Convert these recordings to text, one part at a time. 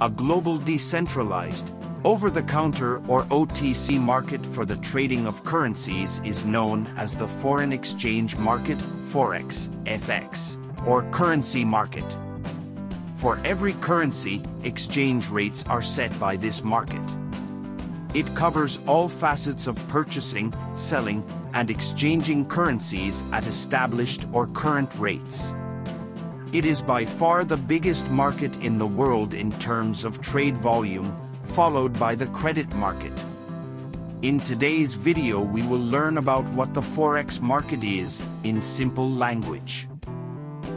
a global decentralized, over-the-counter or OTC market for the trading of currencies is known as the foreign exchange market, Forex, FX, or currency market. For every currency, exchange rates are set by this market. It covers all facets of purchasing, selling, and exchanging currencies at established or current rates. It is by far the biggest market in the world in terms of trade volume, followed by the credit market. In today's video we will learn about what the Forex market is, in simple language.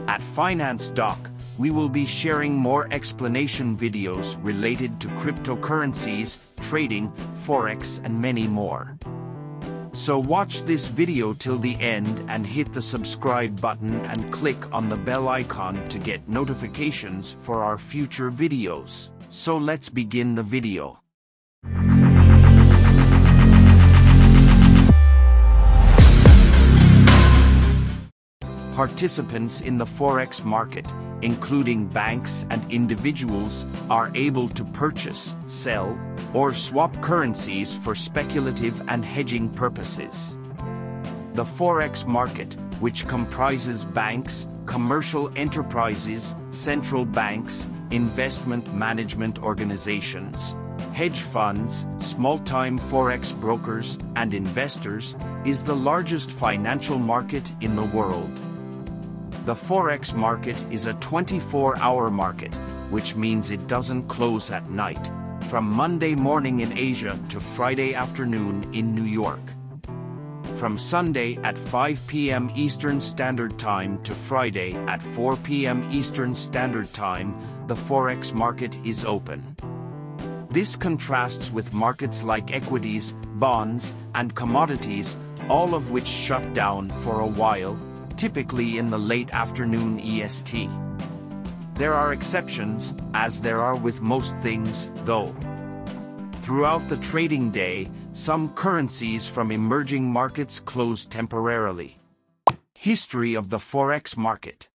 At Finance Dock, we will be sharing more explanation videos related to cryptocurrencies, trading, Forex and many more. So watch this video till the end and hit the subscribe button and click on the bell icon to get notifications for our future videos. So let's begin the video. Participants in the Forex market, including banks and individuals, are able to purchase, sell, or swap currencies for speculative and hedging purposes. The Forex market, which comprises banks, commercial enterprises, central banks, investment management organizations, hedge funds, small-time Forex brokers, and investors, is the largest financial market in the world. The Forex market is a 24-hour market, which means it doesn't close at night, from Monday morning in Asia to Friday afternoon in New York. From Sunday at 5 p.m. Eastern Standard Time to Friday at 4 p.m. Eastern Standard Time, the Forex market is open. This contrasts with markets like equities, bonds, and commodities, all of which shut down for a while, typically in the late afternoon EST. There are exceptions, as there are with most things, though. Throughout the trading day, some currencies from emerging markets close temporarily. History of the Forex market.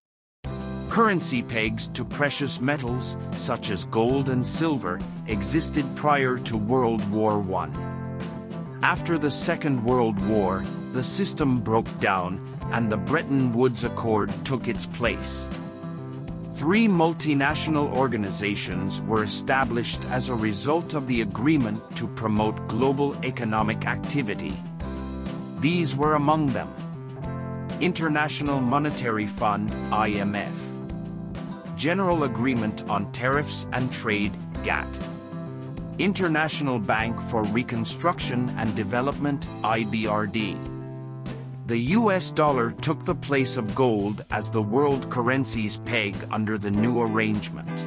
Currency pegs to precious metals, such as gold and silver, existed prior to World War I. After the Second World War, the system broke down, and the Bretton Woods Accord took its place. Three multinational organizations were established as a result of the agreement to promote global economic activity. These were among them International Monetary Fund IMF General Agreement on Tariffs and Trade GATT International Bank for Reconstruction and Development IBRD the US dollar took the place of gold as the world currency's peg under the new arrangement.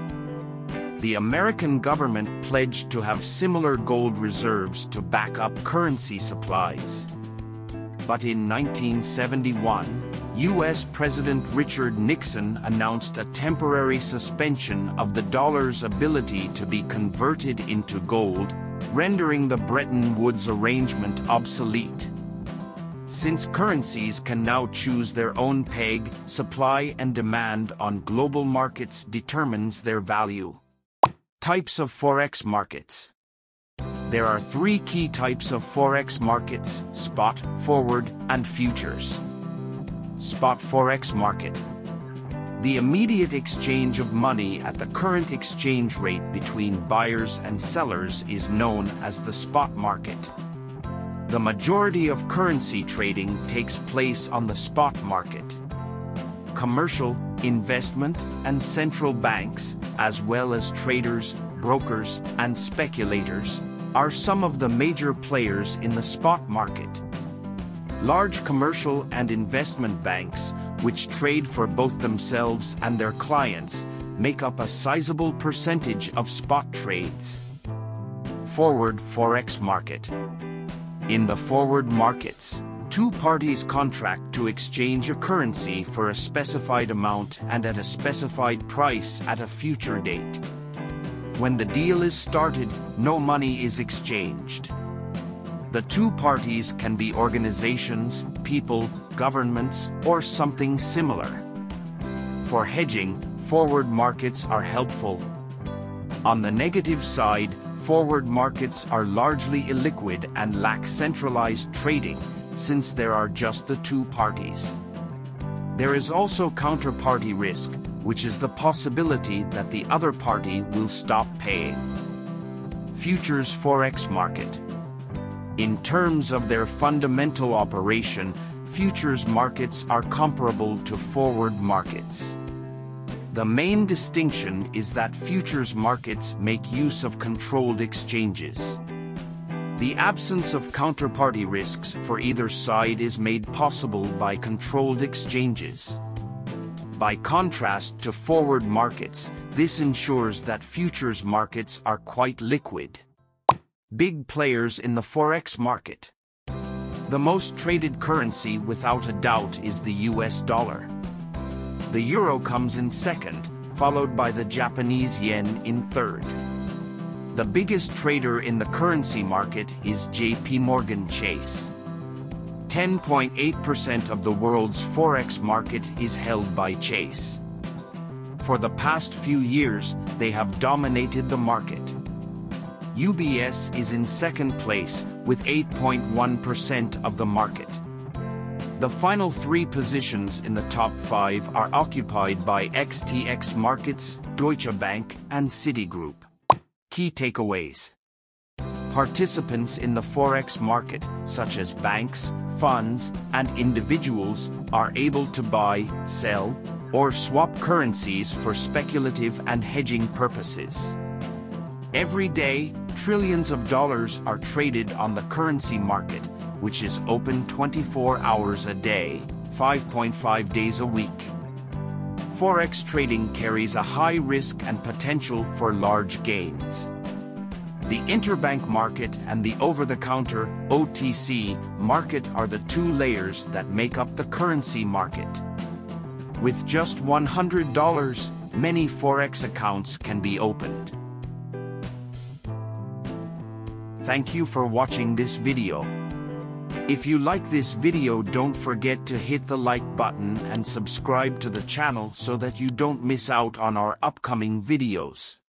The American government pledged to have similar gold reserves to back up currency supplies. But in 1971, U.S. President Richard Nixon announced a temporary suspension of the dollar's ability to be converted into gold, rendering the Bretton Woods arrangement obsolete. Since currencies can now choose their own peg, supply and demand on global markets determines their value. Types of Forex markets. There are three key types of Forex markets, spot, forward, and futures. Spot Forex market. The immediate exchange of money at the current exchange rate between buyers and sellers is known as the spot market. The majority of currency trading takes place on the spot market. Commercial, investment, and central banks, as well as traders, brokers, and speculators, are some of the major players in the spot market. Large commercial and investment banks, which trade for both themselves and their clients, make up a sizable percentage of spot trades. Forward Forex Market in the forward markets, two parties contract to exchange a currency for a specified amount and at a specified price at a future date. When the deal is started, no money is exchanged. The two parties can be organizations, people, governments, or something similar. For hedging, forward markets are helpful. On the negative side, forward markets are largely illiquid and lack centralized trading, since there are just the two parties. There is also counterparty risk, which is the possibility that the other party will stop paying. Futures Forex Market In terms of their fundamental operation, futures markets are comparable to forward markets. The main distinction is that futures markets make use of controlled exchanges. The absence of counterparty risks for either side is made possible by controlled exchanges. By contrast to forward markets, this ensures that futures markets are quite liquid. Big players in the forex market. The most traded currency without a doubt is the US dollar. The euro comes in second, followed by the Japanese yen in third. The biggest trader in the currency market is JP Morgan Chase. 10.8% of the world's forex market is held by Chase. For the past few years, they have dominated the market. UBS is in second place with 8.1% of the market. The final three positions in the top five are occupied by XTX Markets, Deutsche Bank, and Citigroup. Key takeaways. Participants in the Forex market, such as banks, funds, and individuals, are able to buy, sell, or swap currencies for speculative and hedging purposes. Every day, trillions of dollars are traded on the currency market, which is open 24 hours a day, 5.5 days a week. Forex trading carries a high risk and potential for large gains. The interbank market and the over-the-counter OTC market are the two layers that make up the currency market. With just $100, many Forex accounts can be opened. Thank you for watching this video. If you like this video don't forget to hit the like button and subscribe to the channel so that you don't miss out on our upcoming videos.